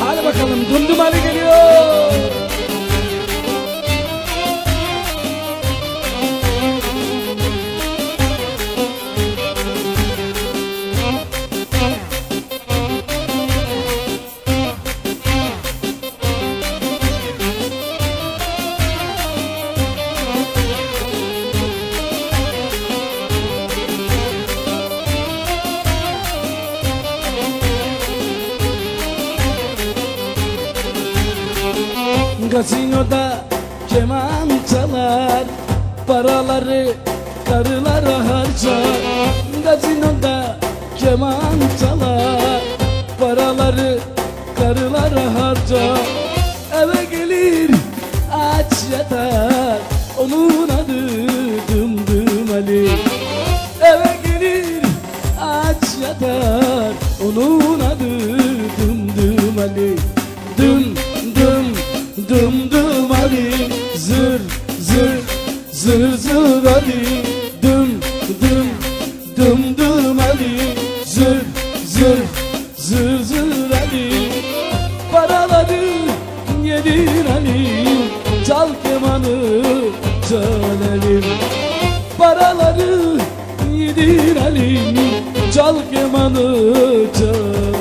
Hadi bakalım Dundum Ali geliyor. Gazinoda keman çalar Paraları karılara harcar. Gazinoda keman çalar Paraları karılara harcar. Eve gelir aç yatar Onun adı Dımdım Ali. Eve gelir aç yatar Onun zır zır Ali Dım dım dım dım Ali Zır zır zır zır Ali Paraları yedin Ali Çal kemanı çalelim Paraları yedin Ali Çal kemanı çalelim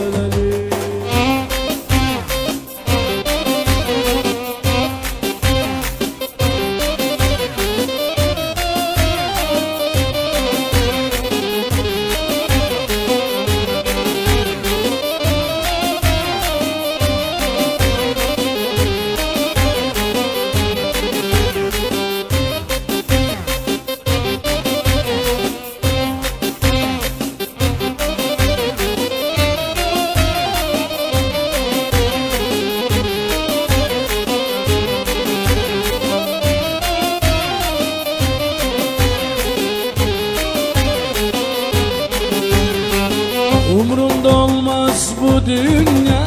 dünya.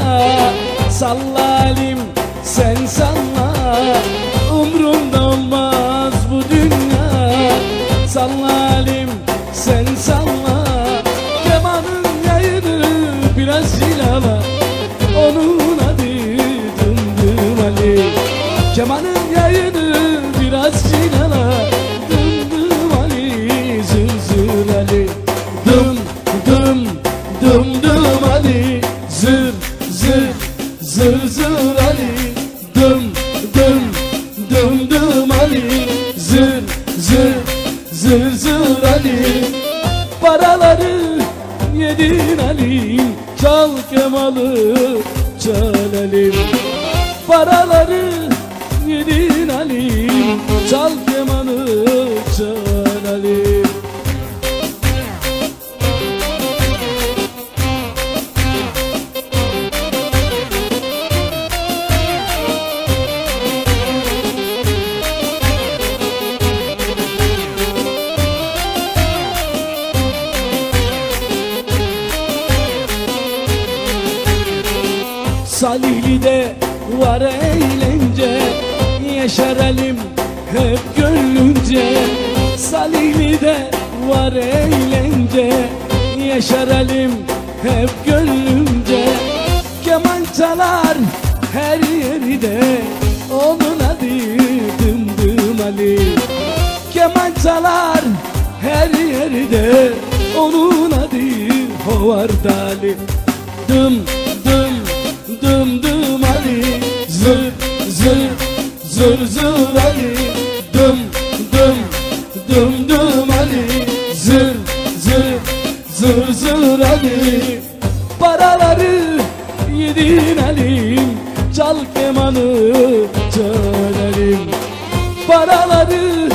Sallalim sen salla. Umrumda olmaz bu dünya. Sallalim sen salla. Kemanın yayını biraz cilala Onun adı Dımdım Ali. Kemanın yayını biraz cilala Dımdım Ali Zılzıl Ali dım Ali. Zır zır zır zır Ali. Paraları yedin Ali. Çal kemalı çalelim Paraları Salihli'de var eğlence. Yeşerelim hep gönlünce. Salihli'de var eğlence. Yeşerelim hep gönlünce. Keman çalar her yerde. Onun adı Dımdım Ali. Keman çalar her yerde. Onun adı Howard Ali. Dım dım dım dım Ali Zır zır zır zır Ali Dım dım dım dım Ali Zır zır zır zır Ali Paraları yedin Ali Çal kemanı çalelim Paraları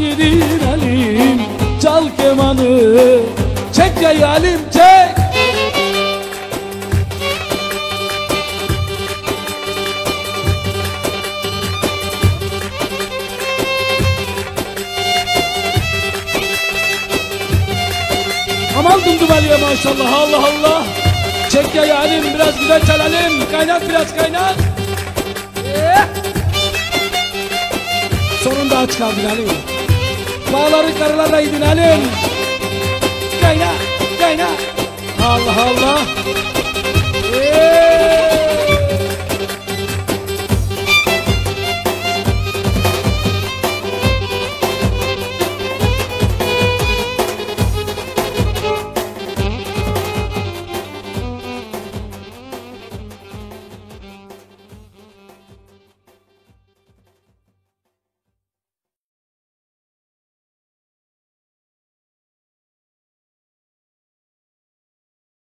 yedin Ali Çal kemanı. Çek ya yalim çek Aman Dumdum Ali'ye maşallah. Allah Allah. Çek ya yalim biraz güzel çalalım Kaynat biraz kaynat. Eh! Sonunda aç kaldın Ali Bağları karılarla idin Halim Kayna kayna Allah Allah